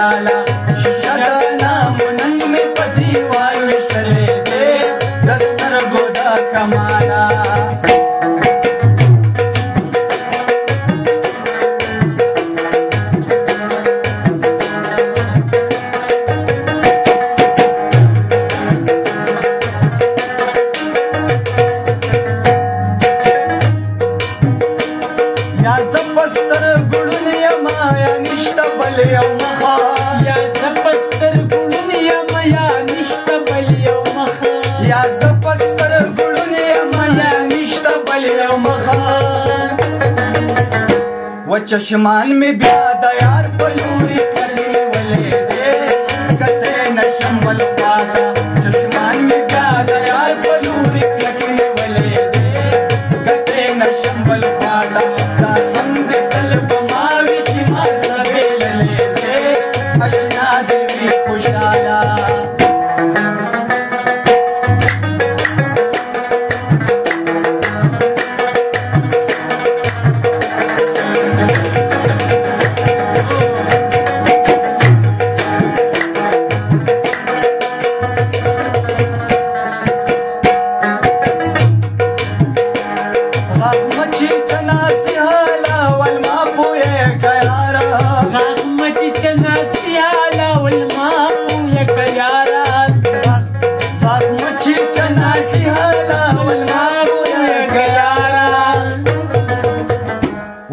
لالا شدنا مونږ می پدی وای شلې دې دستر ګودا کمالا یا زپستر ګړونی ما یا نشتا بل یو مخا چشمان می بیا د یار په لوري کړي ولې دې کته نشم بل پاتا چشمان می بیا د یار په لوري کړي ولې دې کته نشم بل پاتا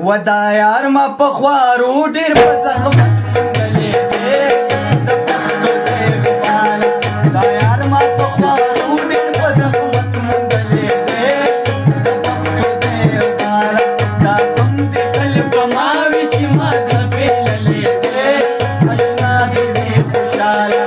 ودایار ما په خوارو ډیر په زخم Yeah.